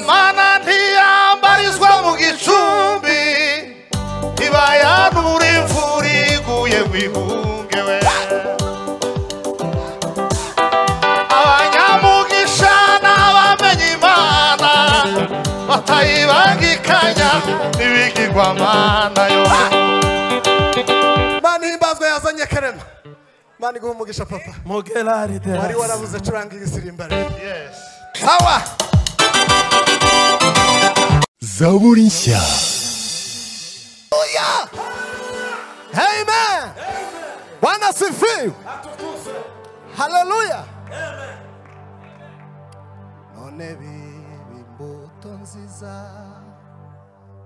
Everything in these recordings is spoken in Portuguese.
mana ntiyambarizwa mu gicumbi iba yanura imvura iguye ngo ihunge we abanyamugisha n'abamenye imana batayibangikanya n'ibigirwamana yo. Mana ihimbazwa yazanye kerema. Mana iguha umugisha papa. Mogelari de wari warabuze curanga igisirimba Yes. sawa. Zaburinsha. Oh yeah. Amen. Bwana sifiwe. Hallelujah. Amen. None biba imbuto nziza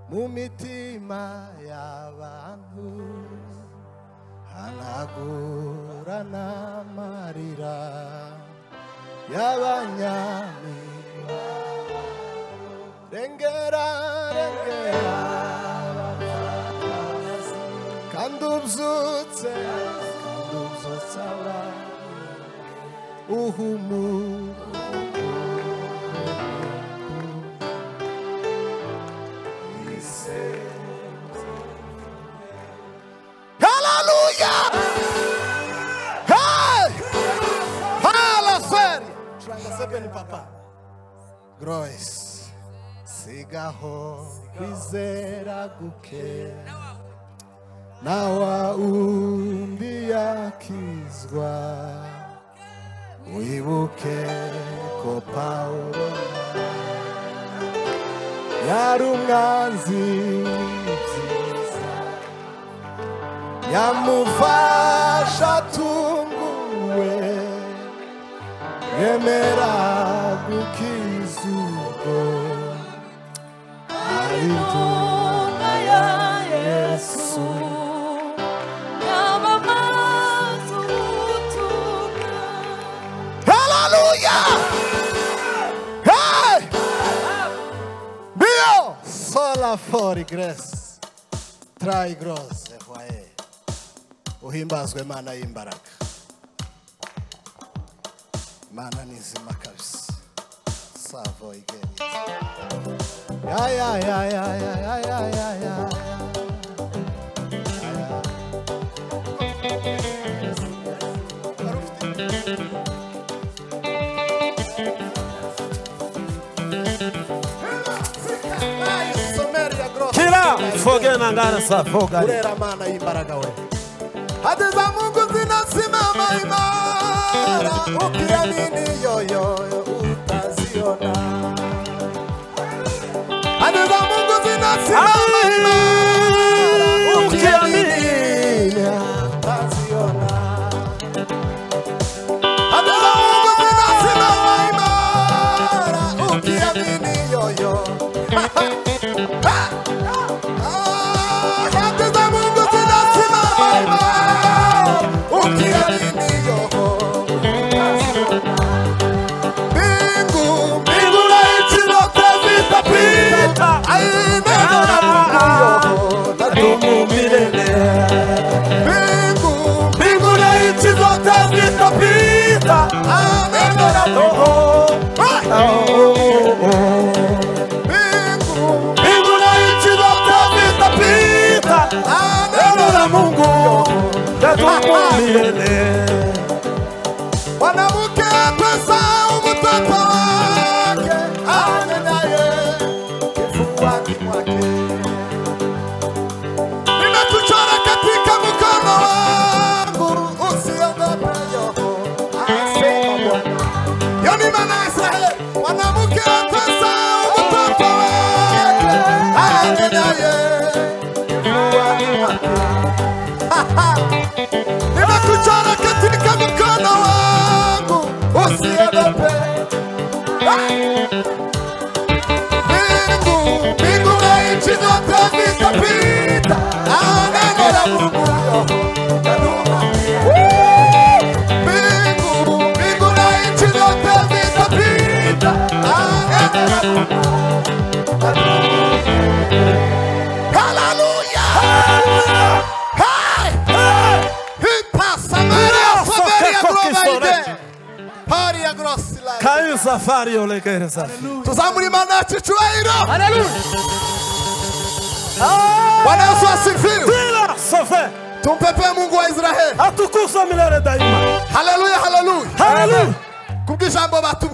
mu mitima y'abantu hanagurana amarira y'abanyamibare Dengera, dengera, kandub zutze, kandub zutzala, uhumu. Hallelujah! Hey! Fala sério! Joga sempre, papá. Grois. Sigaho kwizera guke. Nawa undi yakizwa wibuke ko pawulo yari umwanzi w'ibyiza yamufasha atunguwe yemera gukiza 자비도 예수 Aleluia! Hey! Dio! Fala fora, igreja. Trai grosse, uai. é mana imbaraga. Mana nizima passava, ai, ai, Ai, ai, ai, ai, ai, ai, ai, ai, ai. mfoge na ngara safoga. Kurera mana imbaragawe. Hadi za Mungu zinasimama imara. Ukiamini é yoyoyo. Adúgbò mú kú sínú sílẹ̀. Né? safari olekeza tuzamulimana chichwairo bwana yesu asifiwe tumpepee mungu é wa israeli atukuzwe milele daima haleluya haleluya haleluya kubijambo é batu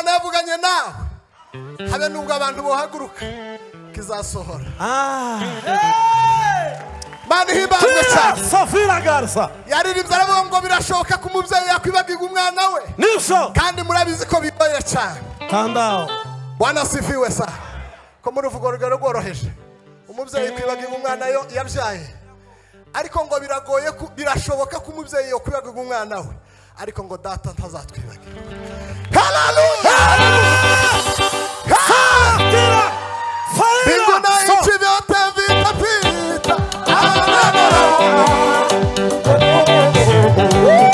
imana yavuganye nawe habe nubwo abantu bohaguruka kizasohora. Mana ihimbazwe Tira cyane sofira garza. yaririmbye aravuga ngo birashoboka ko umubyeyi yakwibagirwa umwana we. Nisho. kandi murabizi ko bigoye cyane. Tandao. bwana asifiwe sa. Ko muri uvugo rugero rworoheje. Umubyeyi kwibagirwa umwana yo yabyaye. Ariko ngo biragoye birashoboka ko umubyeyi yokwibagirwa umwana we. Ariko ngo data ntazatwibagirwa haleluya Tira. mbingu na Fire. nchi vyote vitapita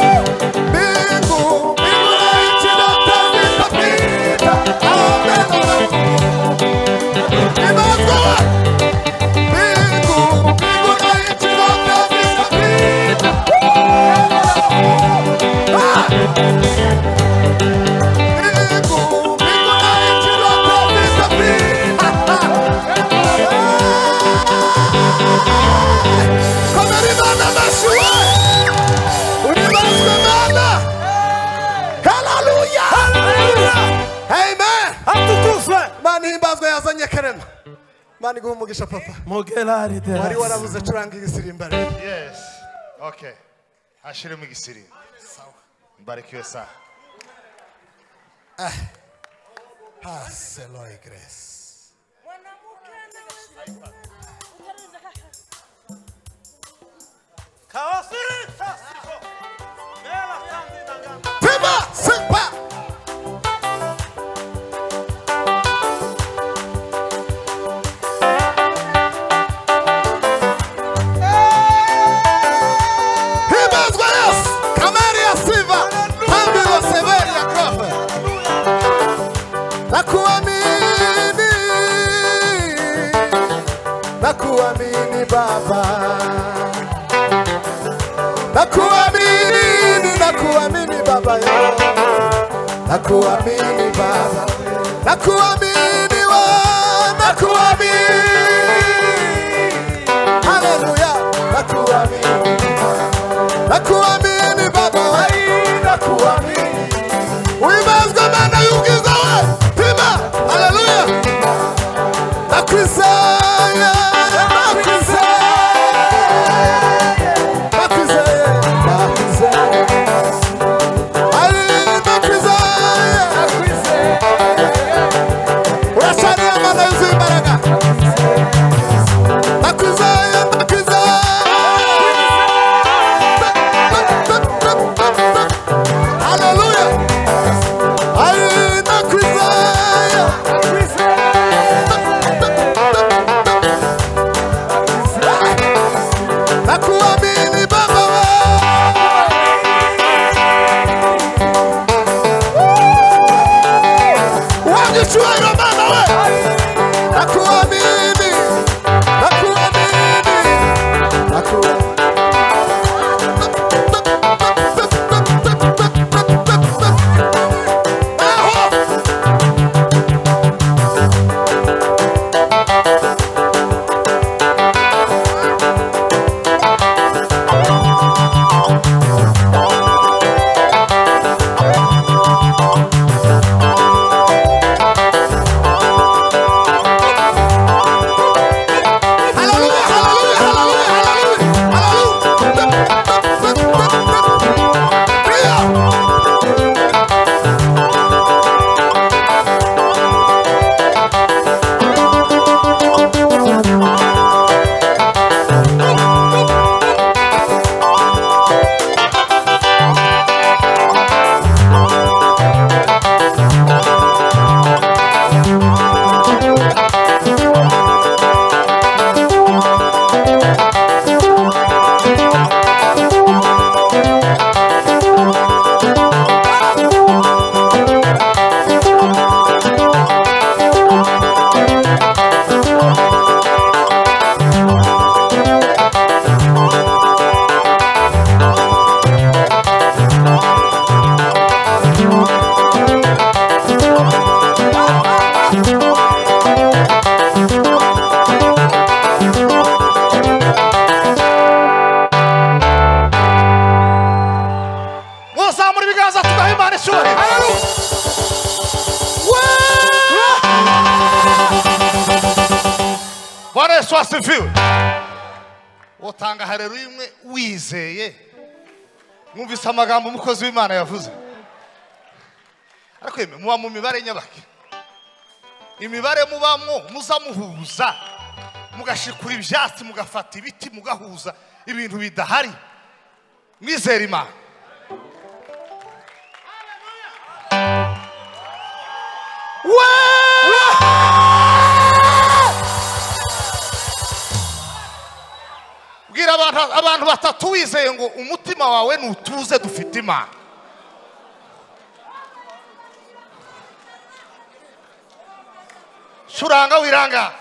mbingu mbingu na nchi vyote vitapita Imagua! Mbingu, mbingu na nchi vyote vitapita. Ah! Come Hallelujah. Hallelujah. Amen. Mani yazanye. Mani Yes. Okay. Ashiru igisirimba. Sawa. Mbarikiwe sana. Ah. Pass grace. Amagambo umukozi w'imana yavuze. Ariko muba mu mibare nyabake. Imibare mubamwo muza muhuza mugashikura ibyatsi mugafata ibiti mugahuza ibintu bidahari. Mwizera imana bwira abantu batatu wizeye ngo umutima wawe nutuze dufite imana. Curanga wiranga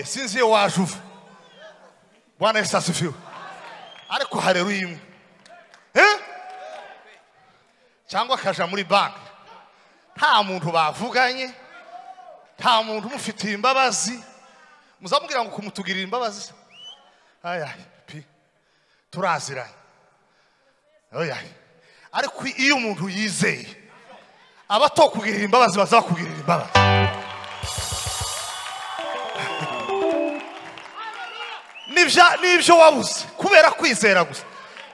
deɛ sinsie wɔ asuf wana ɛsase fio ade kɔ hareru eh cyangwa kaja muri banki nta muntu bavuganye nta muntu mufitiye imbabazi muzamubwira ngo kumutugirira imbabazi aya pi. Turaziranye oya ariko iyo umuntu yizeye abatokugirira imbabazi bazakugirira imbabazi nibyo wabuze. Kubera kwizera gusa.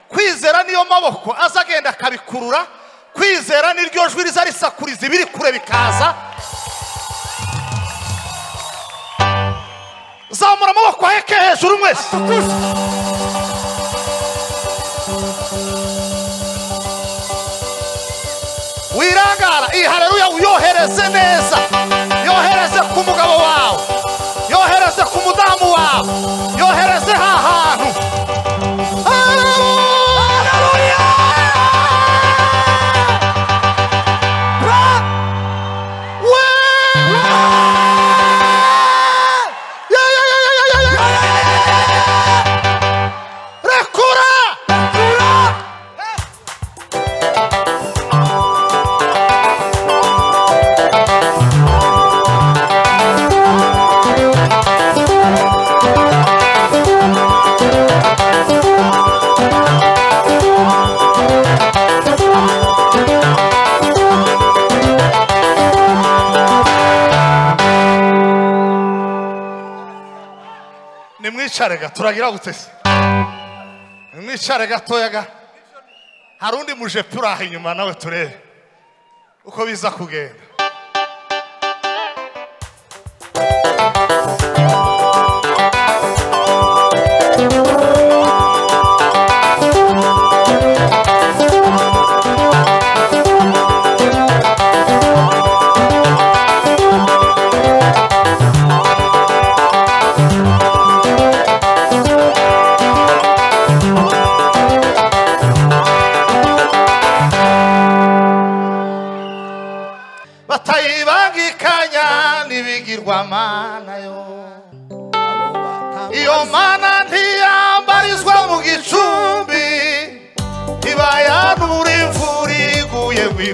Kwizera niyo maboko. Aza agenda akabikurura. Kwizera niryo jwi riza risakuriza ibiri kure bikaza. Zamura amaboko aheke hejuru mwese. Wirangara. Iyi hareruya uyohereze neza. Yohereze ku mugabo wawe. Yohereze ku mudamu wawe nimwicare ga turagira gutese nimwicare gatoya ga hari undi mujepe uri aho inyuma nawe turebe. Uko biza kugenda.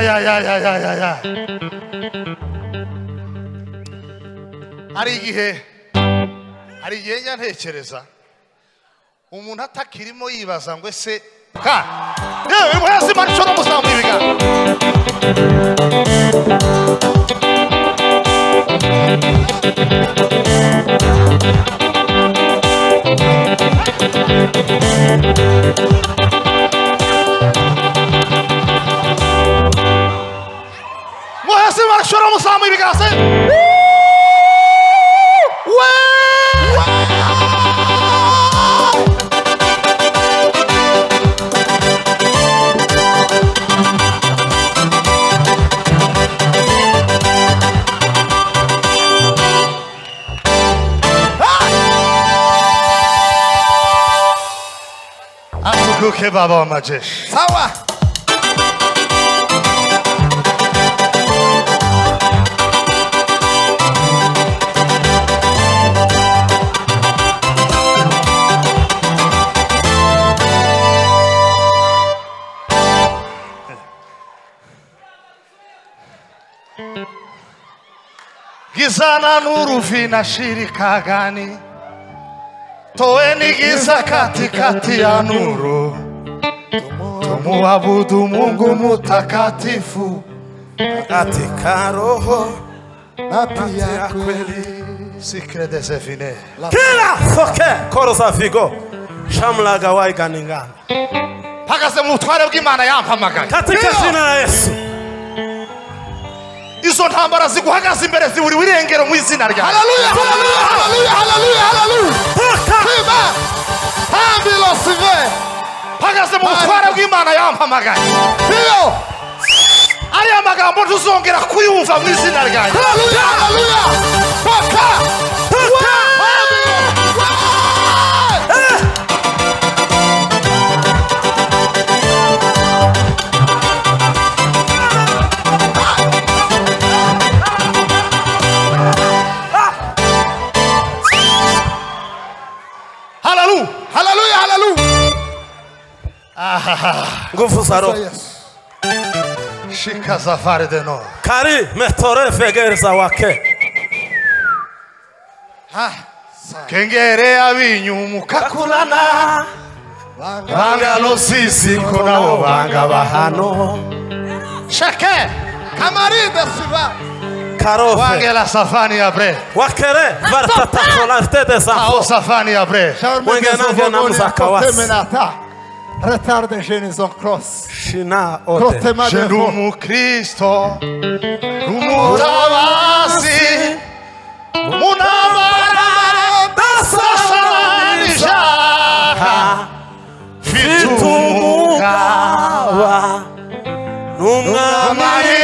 ya ya ya ya ya ya ya hari igihe hari igihe ntekereza umuntu atakirimo yibaza ngo ese ka yewe muhezi manisho no muzamuye ibiganza Morre se vai chorar musama ibiganza. Atukuke baba wa majeshi. Giza na nuru vinashirika gani? Toeni giza katikati ya nuru, tumuabudu Mungu mutakatifu. katika roho na pia kweli Sikre desefine. kila soke koro za vigo shamlaga waiganingana mpaka mu butware bw'Imana yampamagaye. katika jina la Yesu Izo ntambara ziguhagaze imbere ziburi wirengero mu izina ryawe. haleluya haleluya haleluya haleluya haleluya sive. Mu butware bw'Imana yampamagaye. iyo Ariya magambo tuzongera kuyumva mu izina ryawe. Haleluya haleluya. Toka Hallelujah. Haleluya haleluya. nguvu za roho Shika safari de no. kari metore vegereza wake Kengere abinyumuka kulana banga no sisi ko nabo banga bahano. Shake Kamarida siva. karofe. Wangela safania bre. Wakere vartata kolarte de safo. Ao safania bre. Wangena vonam zakawas. Retarde genizon cross. Shina ote. Genumu Cristo. Rumu tavasi. Munamara dasasani jaha. Fitumukawa. Nungamari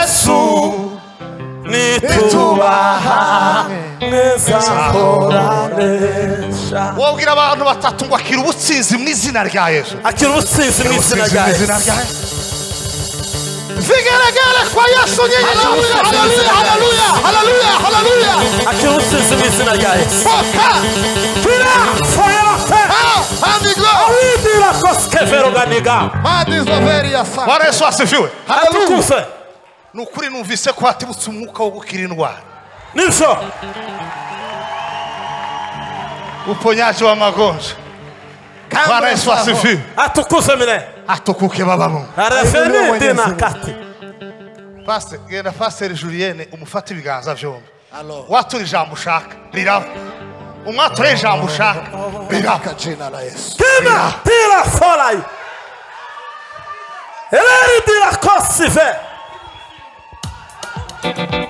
Yesu. Koranesha wabwira abantu batatu ngo akira ubutsinzi mu izina rya Yesu. Akira ubutsinzi mu izina rya yesu. vigeregere kwa Yesu nyinyi Haleluya haleluya haleluya haleluya akira ubutsinzi mu izina rya yesu. Toka. kira foyote Amigo. awidira koskeveroganiga Madis overia sa. Bwana Yesu asifiwe. Atukuse ni ukuri numvise ko hatibutse umwuka wo gukira indwara. Nivyo uponyaji wa magonjwa Bwana Yesu asifiwe. Atukuse mine atukuke baba Mungu arefeni dina kati Pastor genda Pastor Julienne umufate ibiganza byombi. Watura ijambo ushaka riraba umwature ijambo ushaka riraba kina tira folai. Eleri dira kosive Thank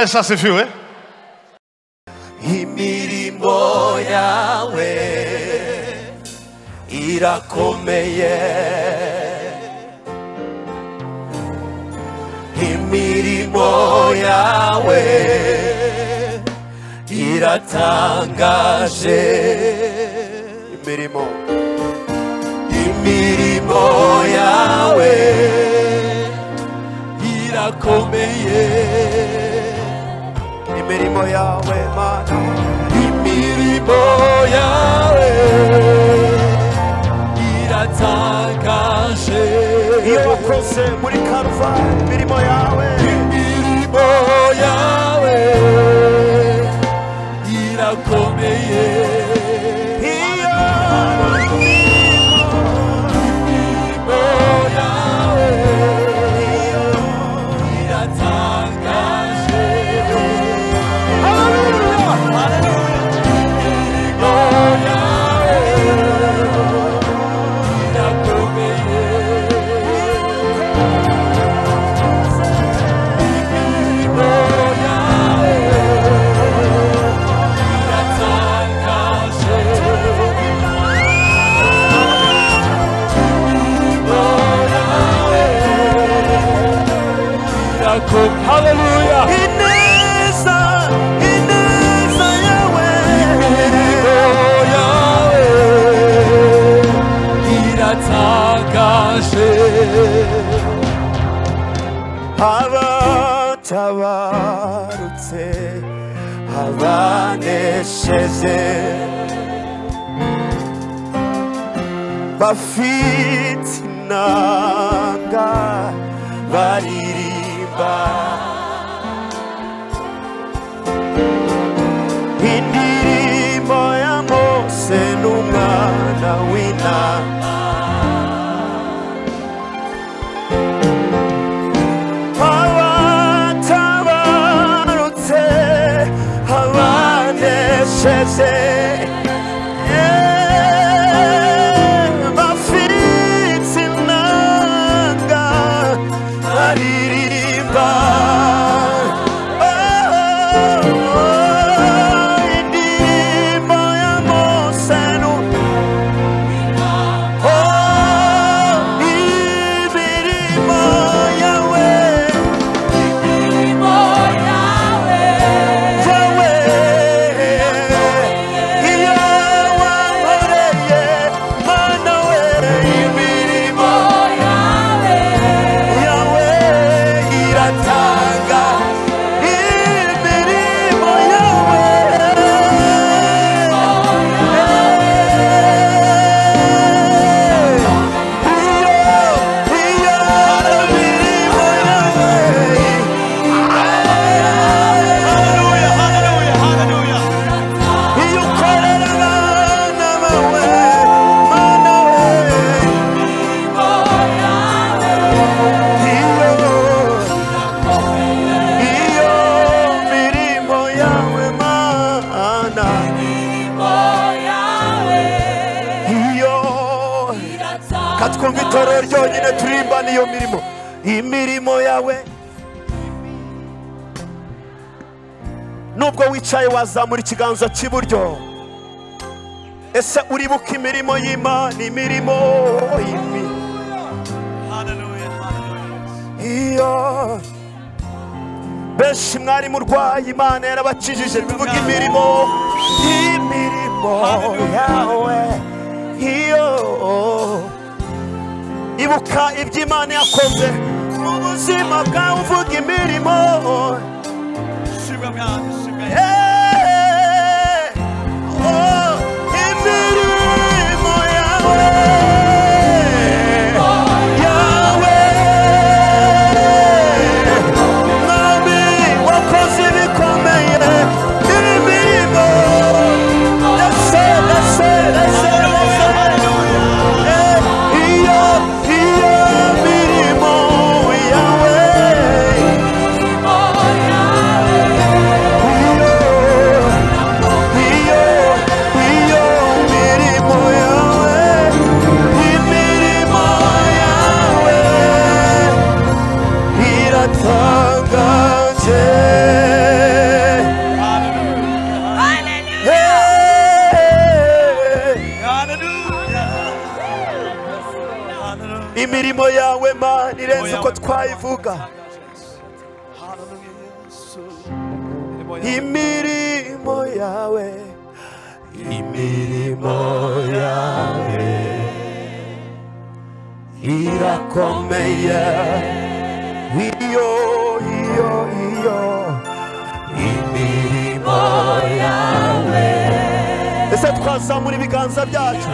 yesu asifiwe imirimo yawe irakomeye imirimo yawe iratangaje imirimo imirimo yawe irakomeye imirimo yawe mana imirimo yawe eh. iratangaje iyo wakoze muri karuva imirimo yawe imirimo yawe eh. irakomeye Hallelujah. abatabarutse oh, abanesheje bafite inanga bari ikiganza cy'iburyo. Ese uribuka imirimo y'imana imirimo imi iyo. Benshi mwari murwaye imana yarabakijije tuvuga imirimo imirimo yawe. Iyo. Ibuka ibyo imana yakoze mu buzima bwawe uvuga imirimo. Eh, Hallelujah. Iyo, iyo, iyo. Imirimo yawe. Ese twazamura ibiganza byacu.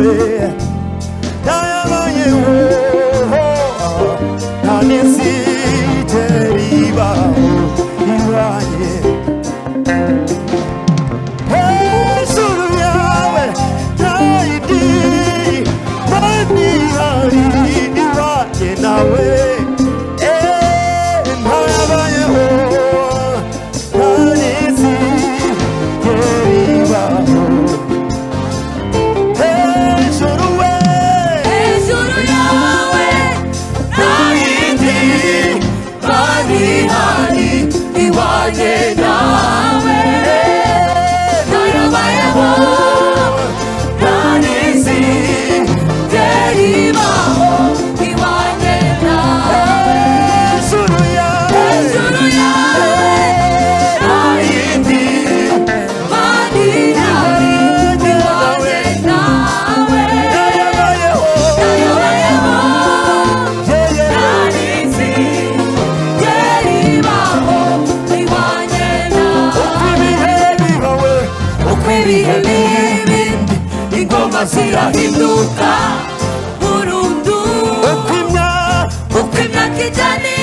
we Dayama ye wo Nanesi done it.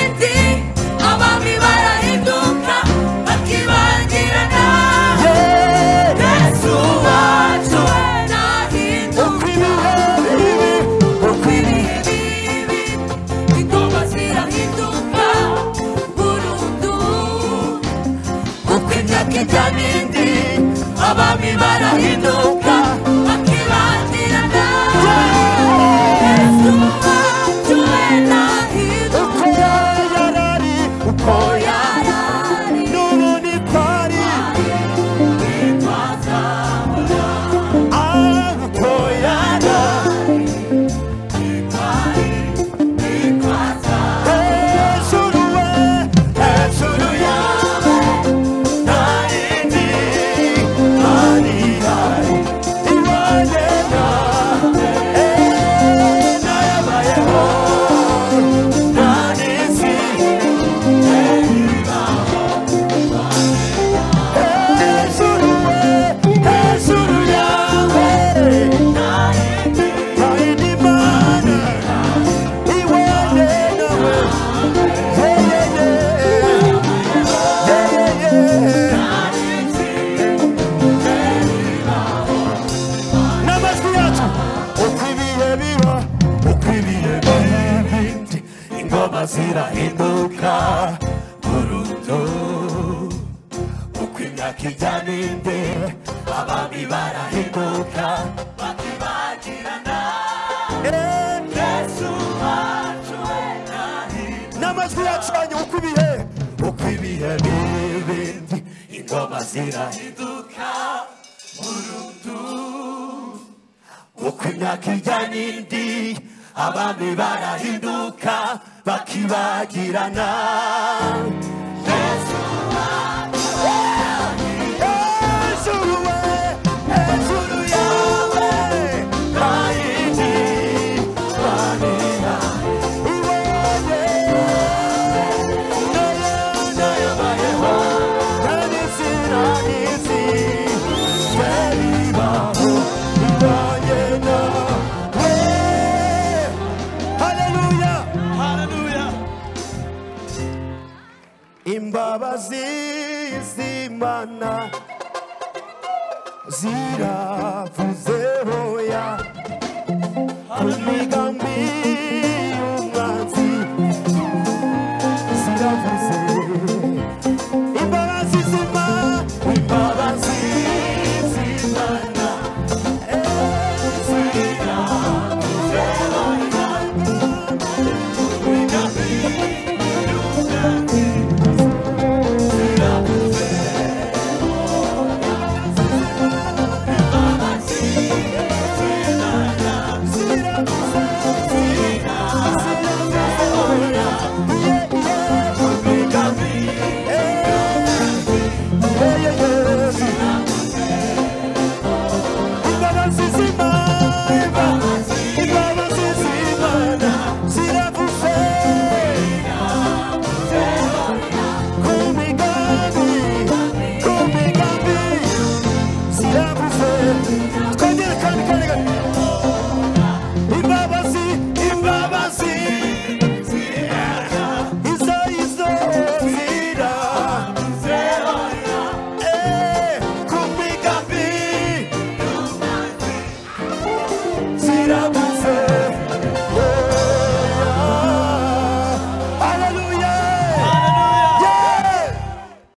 Será abami barahinduka bakibagirana. abazizi mana. Zira.